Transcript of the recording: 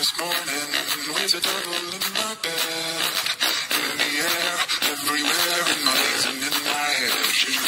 this morning. With a double in my bed. In the air, everywhere, in my legs and in my head. She's.